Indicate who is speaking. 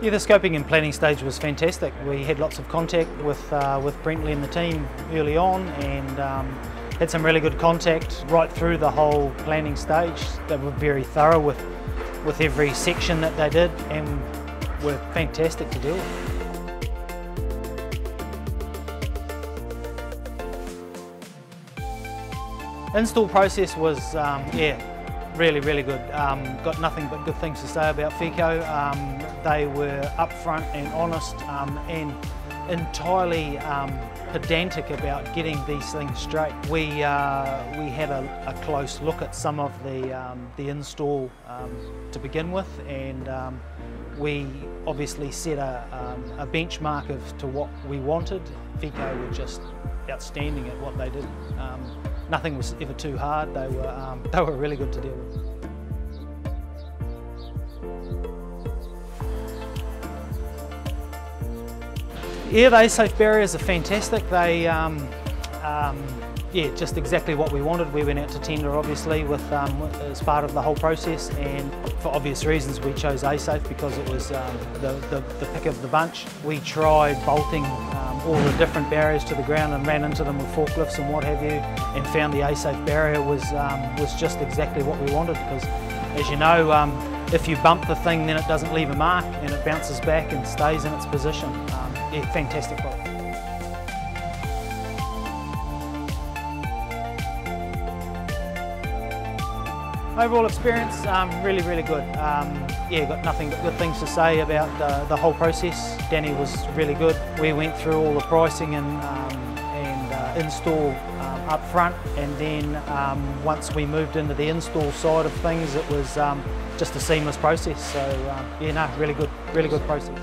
Speaker 1: the scoping and planning stage was fantastic. We had lots of contact with, uh, with Brentley and the team early on and um, had some really good contact right through the whole planning stage. They were very thorough with, with every section that they did and were fantastic to deal with. Install process was, um, yeah, really, really good. Um, got nothing but good things to say about FECO. Um, they were upfront and honest um, and entirely um, pedantic about getting these things straight. We, uh, we had a, a, close look at some of the, um, the install um, to begin with and we obviously set a, a benchmark of to what we wanted. FECO were just outstanding at what they did nothing was ever too hard. They were, um, they were really good to deal with. Yeah, the safe barriers are fantastic. They, um, um, yeah, just exactly what we wanted. We went out to tender obviously with um, as part of the whole process and for obvious reasons we chose A-Safe because it was um, the, the, the, pick of the bunch. We tried bolting um, all the different barriers to the ground and ran into them with forklifts and what have you and found the A-Safe barrier was, um, was just exactly what we wanted because as you know if you bump the thing then it doesn't leave a mark and it bounces back and stays in its position. Um, yeah, fantastic product. Overall experience, um, really, really good. Um, yeah, got nothing but good things to say about the, the, whole process. Danny was really good. We went through all the pricing and, um, install um, up front and then um, once we moved into the install side of things it was um, just a seamless process. So yeah, no, really good, really good process.